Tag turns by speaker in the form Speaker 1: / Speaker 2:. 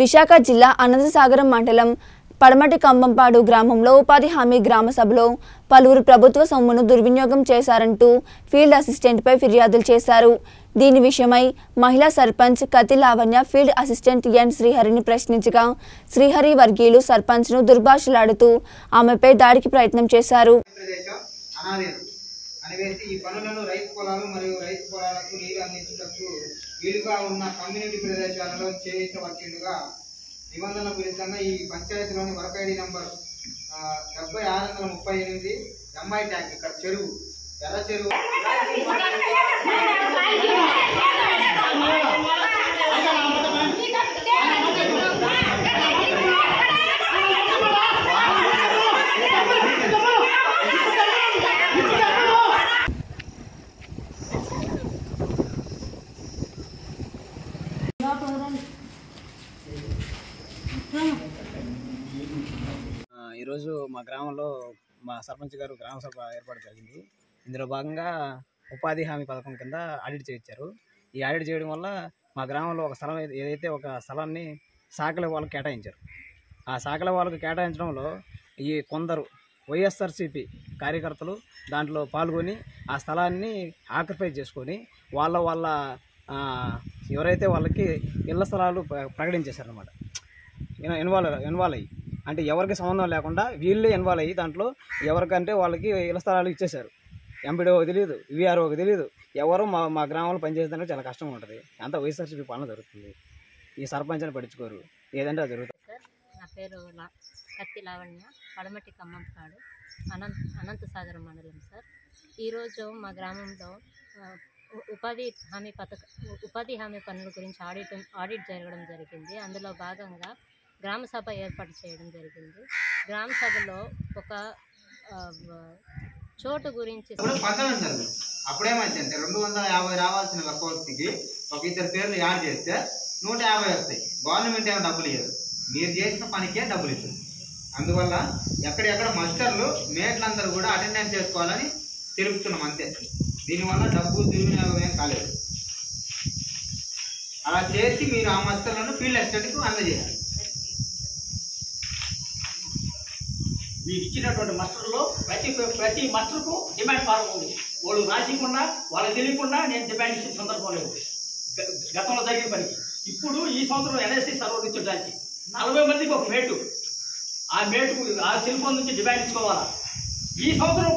Speaker 1: విశాఖ జిల్లా అనంతసాగరం మండలం పడమటి కంబంపాడు గ్రామంలో ఉపాధి హామీ గ్రామ సభలో పలువురు ప్రభుత్వ సొమ్మును దుర్వినియోగం చేశారంటూ ఫీల్డ్ అసిస్టెంట్పై ఫిర్యాదులు చేశారు. దీని విషయమై మహిళా sarpanch Kathi Lavanya field assistant N శ్రీహరిని ప్రశ్నించగా శ్రీహరి వర్గీయులు సర్పంచ్ను దుర్భాషలాడుతూ ఆమెపై దాడికి ప్రయత్నం చేశారు.
Speaker 2: అనివేసి ఈ పనులను రైతు పొలాలు మరియు రైతు పొలాలకు నీరు అందించుటకు వీలుగా ఉన్న కమ్యూనిటీ ప్రదేశాలలో చేయించవచ్చుగా నిబంధన విరుద్ధంగా ఈ పంచాయతీలోని వర్క్ ఐడి నంబర్ డెబ్బై ఆరు వందల ముప్పై ఎనిమిది ఎంఐ ట్యాంక్ ఇక్కడ చెరువు ఎర్ర చెరువు.
Speaker 3: మా గ్రామంలో మా సర్పంచ్ గారు గ్రామ సభ ఏర్పాటు జరిగింది. ఇందులో భాగంగా ఉపాధి హామీ పథకం కింద ఆడిట్ చేయించారు. ఈ ఆడిట్ చేయడం వల్ల మా గ్రామంలో ఒక స్థలం ఏదైతే ఒక స్థలాన్ని సాకల వాళ్ళకి కేటాయించారు. ఆ సాకల వాళ్ళకి కేటాయించడంలో ఈ కొందరు వైఎస్ఆర్సీపీ కార్యకర్తలు దాంట్లో పాల్గొని ఆ స్థలాన్ని ఆక్రిఫై చేసుకొని వాళ్ళ వాళ్ళ ఎవరైతే వాళ్ళకి ఇళ్ళ స్థలాలు ప్రకటించేశారనమాట ఇన్వాల్వ్ ఇన్వాల్వ్ అయ్యి. అంటే ఎవరికి సంబంధం లేకుండా వీళ్ళే ఇన్వాల్వ్ అయ్యి దాంట్లో ఎవరికంటే వాళ్ళకి ఇళ్ళ స్థలాలు ఇచ్చేశారు. ఎంపీడీఓకి తెలియదు విఆర్ఓకి తెలియదు ఎవరు మా మా గ్రామంలో పనిచేసేదానికి చాలా కష్టంగా ఉంటుంది. అంతా వైఎస్ఆర్సీపీ పాలన జరుగుతుంది. ఈ సర్పంచ్ని పట్టించుకోరు. ఏదంటే అది జరుగుతుంది.
Speaker 4: సార్ నా పేరు కత్తి లావణ్య పడమటి ఖమ్మంపాడు అనంత సాగర్ మండలం సార్. ఈరోజు మా గ్రామంలో ఉపాధి హామీ పథక ఉపాధి హామీ పనుల గురించి ఆడిట్ ఆడిట్ జరగడం జరిగింది. అందులో భాగంగా గ్రామ సభ ఏర్పాటు చేయడం జరిగింది. గ్రామ సభలో ఒక చోటు గురించి
Speaker 2: ఇప్పుడు అప్పుడేమైందంటే రెండు వందల యాభై రావాల్సిన వ్యక్తికి ఒక ఇద్దరు పేర్లు యాడ్ చేస్తే నూట యాభై వస్తాయి. గవర్నమెంట్ ఏమో డబ్బులు ఇవ్వదు మీరు చేసిన పనికే డబ్బులు ఇస్తుంది అందువల్ల ఎక్కడెక్కడ మస్టర్లు మేట్లందరూ కూడా అటెండెన్స్ చేసుకోవాలని తెలుపుతున్నాం అంతే. దీనివల్ల డబ్బు దుర్వినియోగం ఏం కాలేదు. అలా చేసి మీరు ఆ మాస్టర్లను ఫీల్డ్ అసిస్టెంట్కు అందజేయాలి.
Speaker 5: మీరు ఇచ్చినటువంటి మస్టర్లో ప్రతి ప్రతి మస్టర్కు డిమాండ్ ఫారం ఉంది. వాళ్ళు రాసికుండా వాళ్ళకి తెలియకుండా నేను డిమాండ్ ఇచ్చిన సందర్భం లేదు. గతంలో జరిగిన పనికి ఇప్పుడు ఈ సంవత్సరం ఎన్ఎస్సీ సర్వర్ నుంచి నలభై మందికి ఒక మేటు. ఆ మేటుకు ఆ సెల్ ఫోన్ నుంచి డిమాండ్ ఇచ్చుకోవాలా? ఈ సంవత్సరం